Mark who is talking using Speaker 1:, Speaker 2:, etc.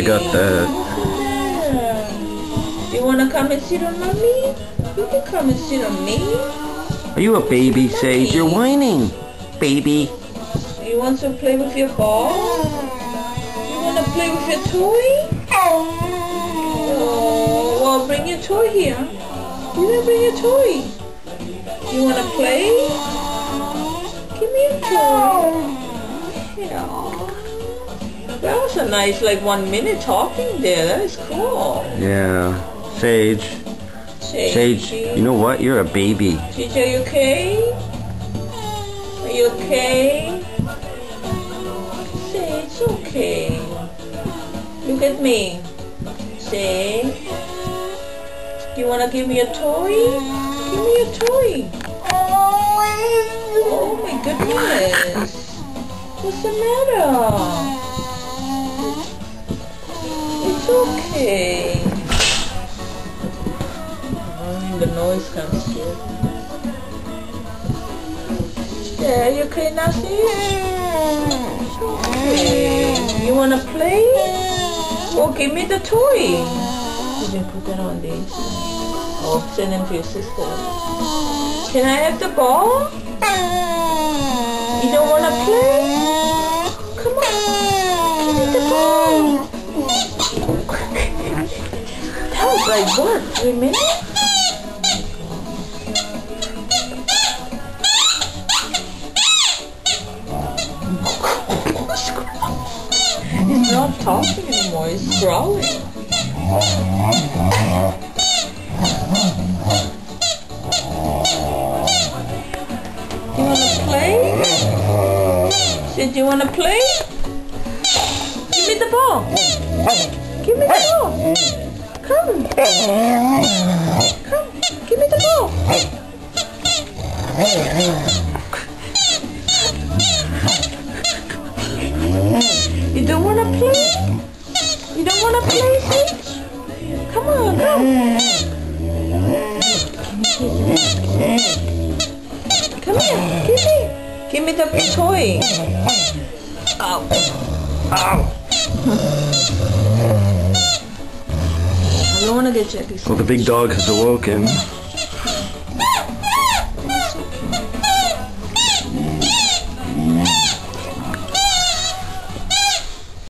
Speaker 1: I got that.
Speaker 2: You wanna come and sit on mommy? You can come and sit on me.
Speaker 1: Are you a baby, Sage? You're whining, baby.
Speaker 2: You want to play with your ball? You wanna play with your toy? Oh, well, bring your toy here. You didn't bring your toy. You wanna play? Give me a toy. Yeah. That was a nice, like, one minute talking there. That is cool.
Speaker 1: Yeah. Sage.
Speaker 2: Sage,
Speaker 1: Sage, you know what? You're a baby.
Speaker 2: Sage, are you okay? Are you okay? It's okay. Look at me. Say, Do you wanna give me a toy? Give me a toy. Oh my goodness. What's the matter? Okay. Mm, the noise comes here. Yeah, you okay, Nasi? Okay. You wanna play? Well, give me the toy. You can put that on this. Oh, send them to your sister. Can I have the ball? You don't wanna play? Like what? Three minutes? He's not talking anymore, he's growling. You wanna play? Did you wanna play? Give me the ball. Give me the ball. Come. Come. Give me the ball. You don't wanna play? You don't wanna play, Sage? Come on, come. Come here, give me. Give me the toy. Ow. Ow. Don't wanna get Jackie.
Speaker 1: Well, the big dog has awoken.